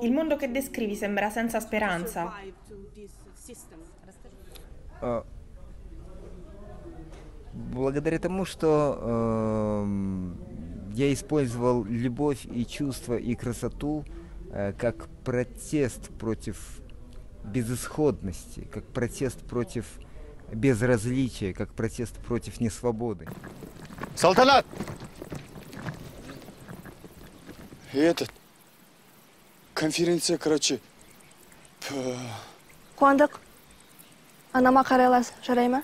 Il mondo che descrivi sembra senza speranza. А, Благодаря тому, что эм, я использовал любовь и чувство и красоту э, как протест против безысходности, как протест против безразличия, как протест против несвободы. Салтанат! И этот... Конференция, короче... п- Қуандық, анама қарайлас, жарай ма?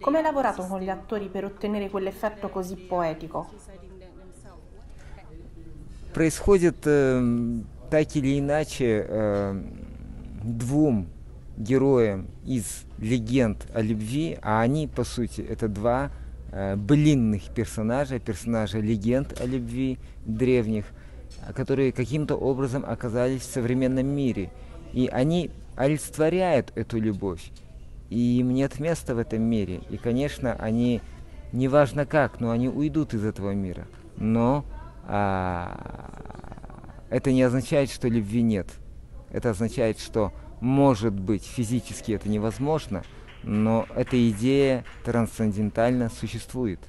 Come hai lavorato con gli attori per ottenere quell'effetto così poetico? Происходит эм, так или иначе эм, двум героям из легенд о любви, а они, по сути, это два э, блинных персонажа, персонажа легенд о любви древних, которые каким-то образом оказались в современном мире. И они олицетворяют эту любовь. И им нет места в этом мире. И, конечно, они, неважно как, но они уйдут из этого мира. Но а, это не означает, что любви нет. Это означает, что, может быть, физически это невозможно, но эта идея трансцендентально существует.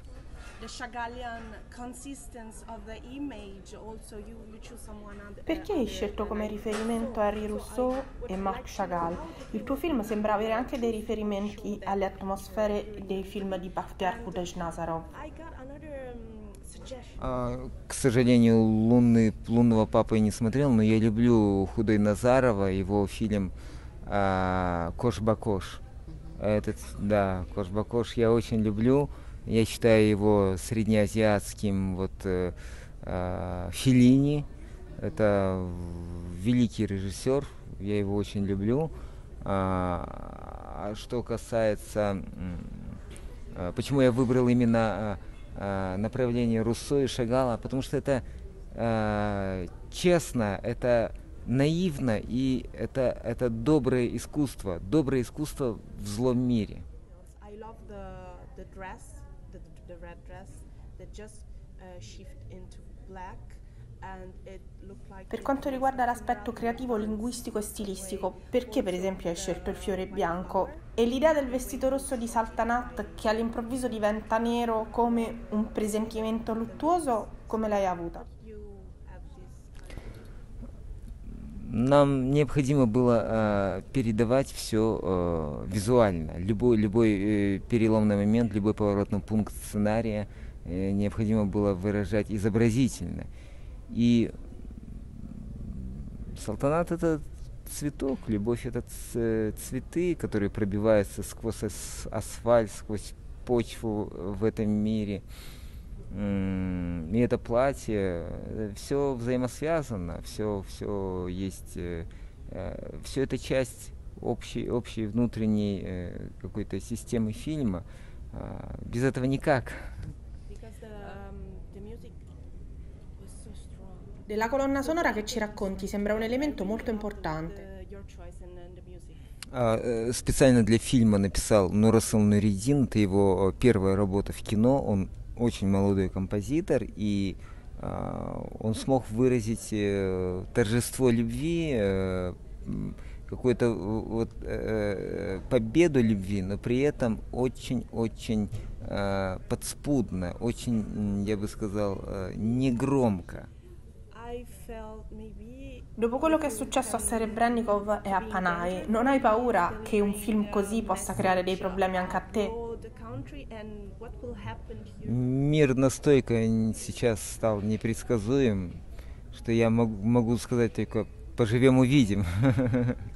the Chagallian consistence of the image also you, you choose someone and, Perché hai scelto come riferimento Henri Rousseau e Marc Chagall? Il tuo film sembra avere anche dei riferimenti alle atmosfere dei film di Bakhtiar Nazarov. А, к сожалению, лунный, лунного папы я не смотрел, но я люблю Худой Назарова, его фильм а, Кош Бакош. Этот, да, Кош Бакош я очень люблю. Я считаю его среднеазиатским вот э, а, Феллини. Это великий режиссер, я его очень люблю. А, а что касается, а, почему я выбрал именно а, направление Руссо и Шагала, потому что это а, честно, это наивно и это, это доброе искусство, доброе искусство в злом мире. Into black Per it quanto was riguarda l'aspetto around creativo, the linguistico e way stilistico, perché per also esempio hai the- scelto il fiore the bianco? color. E l'idea del vestito rosso di Saltanat che all'improvviso diventa nero come un presentimento luttuoso, come l'hai avuta? you have this Нам необходимо было э, передавать все визуально. Любой, любой э, переломный момент, любой поворотный пункт сценария э, необходимо было выражать изобразительно. И Салтанат это цветок, любовь это цветы, которые пробиваются сквозь ас- асфальт, сквозь почву в этом мире. И это платье, все взаимосвязано, все, все есть, все это часть общей, общей внутренней э, какой-то системы фильма. А, Без этого никак. Della colonna sonora che ci racconti sembra un elemento molto importante. А, э, Специально для фильма написал Нурасыл Нуридин, это его э, первая работа в кино, он очень молодой композитор, и а, он смог выразить э, торжество любви, какую-то вот, победу любви, но при этом очень-очень э, подспудно, очень, я бы сказал, э, негромко. I felt maybe Dopo quello che è successo a Serebrennikov e a Panay, non hai paura che un film così possa creare dei problemi anche a te? go the country and what will happen here Мир настолько н- сейчас стал непредсказуем, что я мог- могу сказать только поживем увидим.